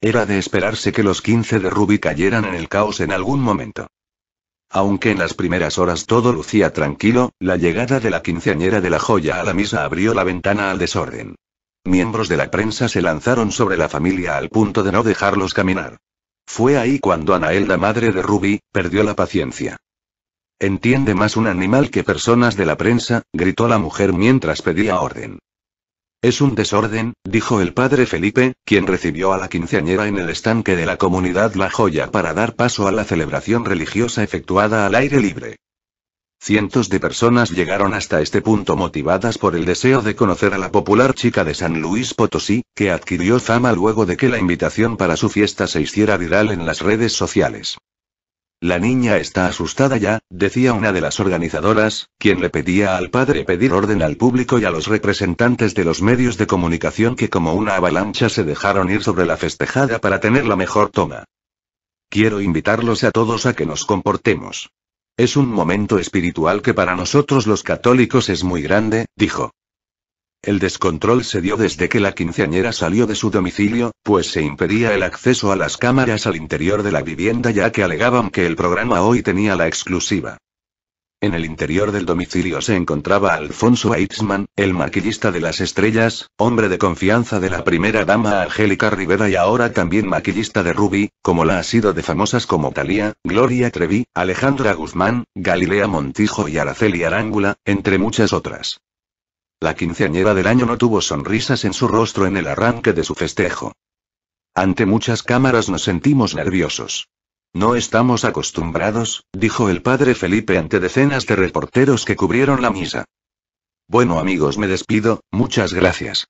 Era de esperarse que los 15 de Ruby cayeran en el caos en algún momento. Aunque en las primeras horas todo lucía tranquilo, la llegada de la quinceañera de la joya a la misa abrió la ventana al desorden. Miembros de la prensa se lanzaron sobre la familia al punto de no dejarlos caminar. Fue ahí cuando Anael, la madre de Ruby, perdió la paciencia. Entiende más un animal que personas de la prensa, gritó la mujer mientras pedía orden. Es un desorden, dijo el padre Felipe, quien recibió a la quinceañera en el estanque de la comunidad La Joya para dar paso a la celebración religiosa efectuada al aire libre. Cientos de personas llegaron hasta este punto motivadas por el deseo de conocer a la popular chica de San Luis Potosí, que adquirió fama luego de que la invitación para su fiesta se hiciera viral en las redes sociales. La niña está asustada ya, decía una de las organizadoras, quien le pedía al padre pedir orden al público y a los representantes de los medios de comunicación que como una avalancha se dejaron ir sobre la festejada para tener la mejor toma. Quiero invitarlos a todos a que nos comportemos. Es un momento espiritual que para nosotros los católicos es muy grande, dijo. El descontrol se dio desde que la quinceañera salió de su domicilio, pues se impedía el acceso a las cámaras al interior de la vivienda ya que alegaban que el programa hoy tenía la exclusiva. En el interior del domicilio se encontraba Alfonso Eichmann, el maquillista de las estrellas, hombre de confianza de la primera dama Angélica Rivera y ahora también maquillista de Ruby, como la ha sido de famosas como Thalía, Gloria Trevi, Alejandra Guzmán, Galilea Montijo y Araceli Arángula, entre muchas otras. La quinceañera del año no tuvo sonrisas en su rostro en el arranque de su festejo. Ante muchas cámaras nos sentimos nerviosos. No estamos acostumbrados, dijo el padre Felipe ante decenas de reporteros que cubrieron la misa. Bueno amigos, me despido, muchas gracias.